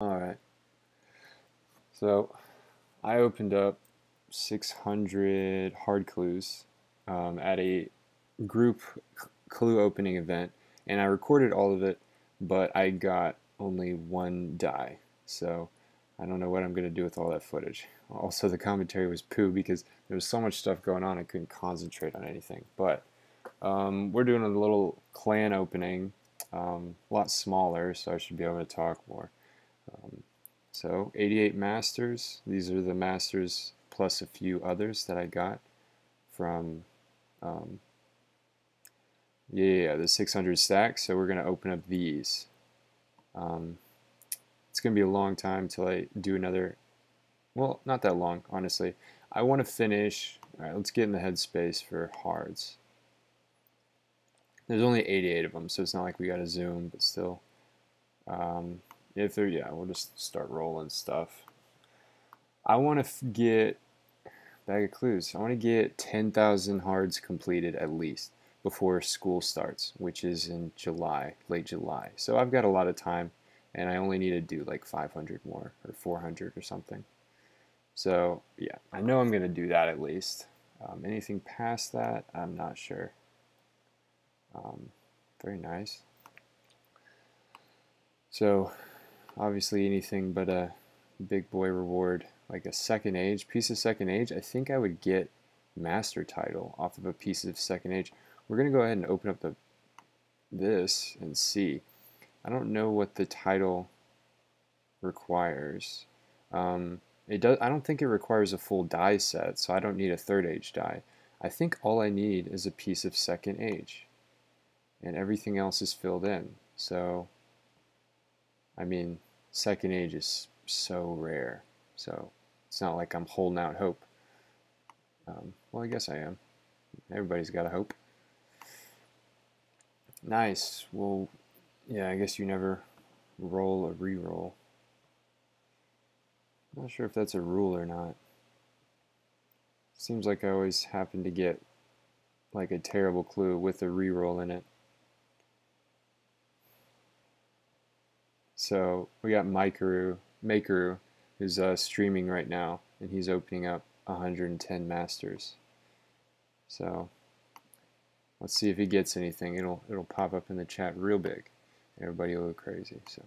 Alright. So I opened up 600 hard clues um, at a group clue opening event and I recorded all of it but I got only one dye so I don't know what I'm going to do with all that footage. Also the commentary was poo because there was so much stuff going on I couldn't concentrate on anything but um, we're doing a little clan opening um, a lot smaller so I should be able to talk more. Um, so 88 masters, these are the masters plus a few others that I got from um, yeah, the 600 stacks. So we're going to open up these. Um, it's going to be a long time till I do another, well, not that long, honestly. I want to finish, all right, let's get in the headspace for hards. There's only 88 of them, so it's not like we got to zoom, but still. Um, if they're, yeah, we'll just start rolling stuff. I want to get, bag of clues, I want to get 10,000 hards completed at least before school starts, which is in July, late July. So I've got a lot of time, and I only need to do like 500 more, or 400 or something. So yeah, I know I'm going to do that at least. Um, anything past that, I'm not sure. Um, very nice. So obviously anything but a big boy reward like a second age piece of second age I think I would get master title off of a piece of second age. We're gonna go ahead and open up the this and see. I don't know what the title requires. Um, it does I don't think it requires a full dye set so I don't need a third age dye. I think all I need is a piece of second age and everything else is filled in. So I mean second age is so rare. So it's not like I'm holding out hope. Um, well, I guess I am. Everybody's got a hope. Nice. Well, yeah, I guess you never roll a re-roll. Not sure if that's a rule or not. Seems like I always happen to get like a terrible clue with a re-roll in it. So we got Mikeru, Makeru, who's uh, streaming right now, and he's opening up 110 masters. So let's see if he gets anything. It'll it'll pop up in the chat real big. Everybody will go crazy. So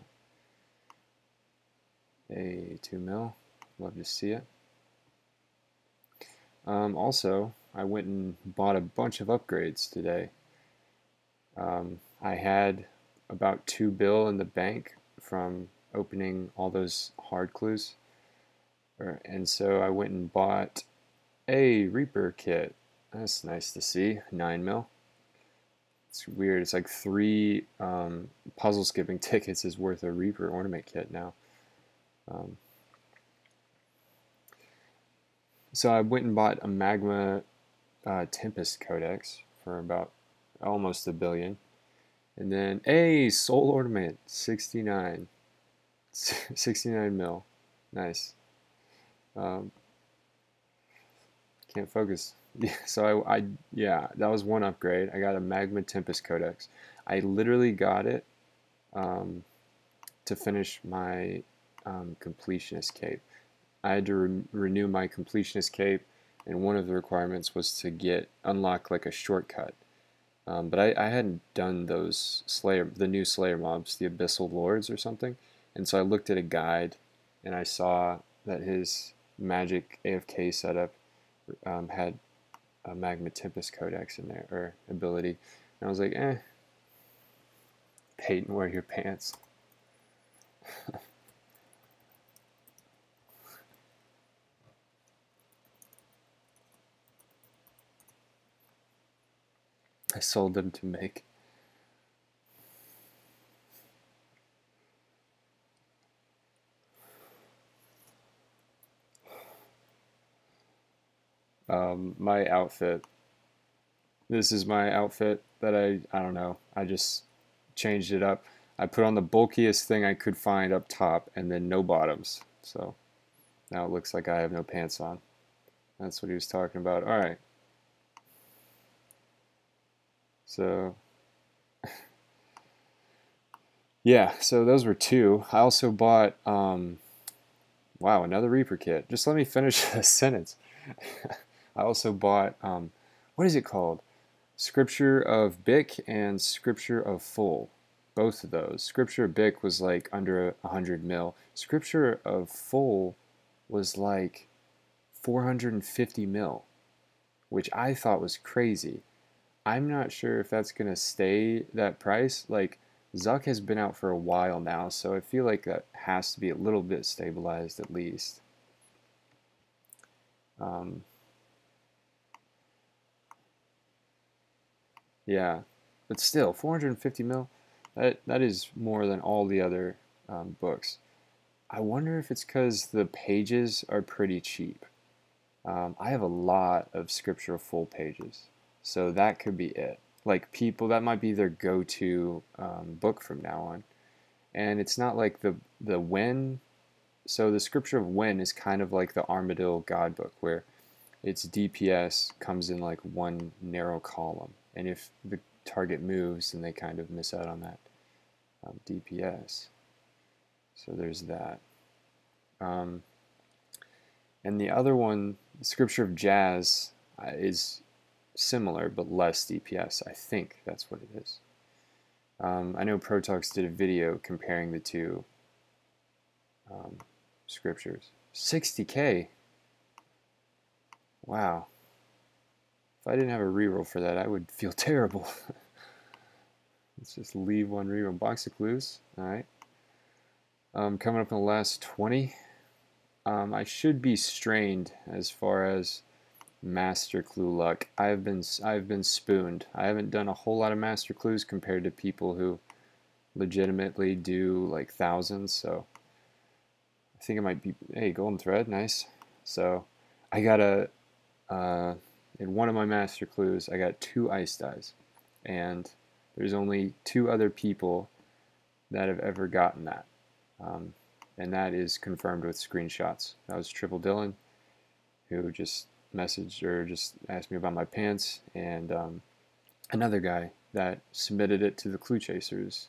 hey, two mil, love to see it. Um, also, I went and bought a bunch of upgrades today. Um, I had about two bill in the bank from opening all those hard clues. And so I went and bought a Reaper kit. That's nice to see. 9 mil. It's weird. It's like three um, puzzle skipping tickets is worth a Reaper ornament kit now. Um, so I went and bought a Magma uh, Tempest Codex for about almost a billion. And then, a Soul Ornament, 69. 69 mil. Nice. Um, can't focus. Yeah, so I, I, yeah, that was one upgrade. I got a Magma Tempest Codex. I literally got it um, to finish my um, Completionist Cape. I had to re renew my Completionist Cape, and one of the requirements was to get unlock like a shortcut. Um, but I, I hadn't done those Slayer, the new Slayer mobs, the Abyssal Lords or something, and so I looked at a guide and I saw that his magic AFK setup um, had a Magma Tempest Codex in there, or ability, and I was like, eh, Payton, wear your pants. I sold them to make. Um, my outfit. This is my outfit that I, I don't know, I just changed it up. I put on the bulkiest thing I could find up top and then no bottoms. So now it looks like I have no pants on. That's what he was talking about. All right. So yeah, so those were two. I also bought, um, wow, another Reaper kit. Just let me finish the sentence. I also bought, um, what is it called? Scripture of Bik and Scripture of Ful. Both of those. Scripture of Bik was like under 100 mil. Scripture of Ful was like 450 mil, which I thought was crazy. I'm not sure if that's going to stay that price. Like, Zuk has been out for a while now, so I feel like that has to be a little bit stabilized at least. Um, yeah, but still, 450 mil, that, that is more than all the other um, books. I wonder if it's because the pages are pretty cheap. Um, I have a lot of scriptural full pages, so that could be it. Like people, that might be their go-to um, book from now on. And it's not like the the Wen. So the scripture of Wen is kind of like the Armadyl God book, where its DPS comes in like one narrow column, and if the target moves, then they kind of miss out on that um, DPS. So there's that. Um, and the other one, Scripture of Jas, uh, is similar but less DPS. I think that's what it is. Um, I know Protox did a video comparing the two um, scriptures. 60k. Wow. If I didn't have a reroll for that, I would feel terrible. Let's just leave one reroll. Box of clues. Alright. Um, coming up in the last 20. Um, I should be strained as far as master clue luck. I've been I've been spooned. I haven't done a whole lot of master clues compared to people who legitimately do like thousands. So I think it might be hey golden thread, nice. So I got a uh, in one of my master clues I got two ice dyes, and there's only two other people that have ever gotten that. Um, and that is confirmed with screenshots. That was Triple Dylan, who just messaged or just asked me about my pants, and um, another guy that submitted it to the Clue Chasers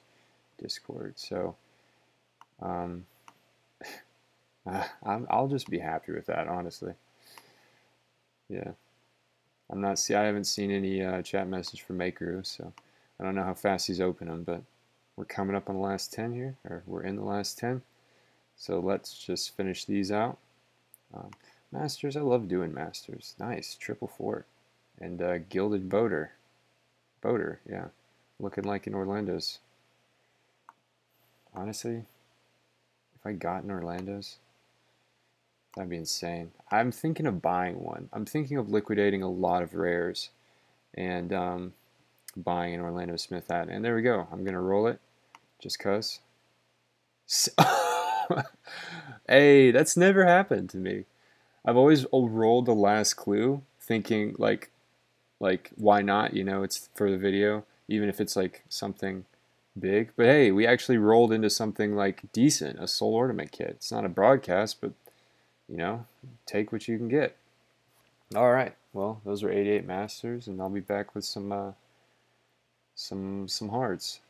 Discord. So um, I'll just be happy with that, honestly. Yeah. I'm not see. I haven't seen any uh, chat message from Makeru, so I don't know how fast he's open them. But we're coming up on the last ten here, or we're in the last ten. So let's just finish these out. Um, masters, I love doing masters. Nice, triple fort. And uh, Gilded Boater. Boater, yeah. Looking like in Orlando's. Honestly, if I got in Orlando's, that'd be insane. I'm thinking of buying one. I'm thinking of liquidating a lot of rares and um, buying an Orlando Smith hat. And there we go. I'm going to roll it just because. So hey, that's never happened to me. I've always rolled the last clue thinking like like why not, you know, it's for the video, even if it's like something big. But hey, we actually rolled into something like decent, a soul ornament kit. It's not a broadcast, but you know, take what you can get. All right. Well, those are 88 masters and I'll be back with some uh some some hards.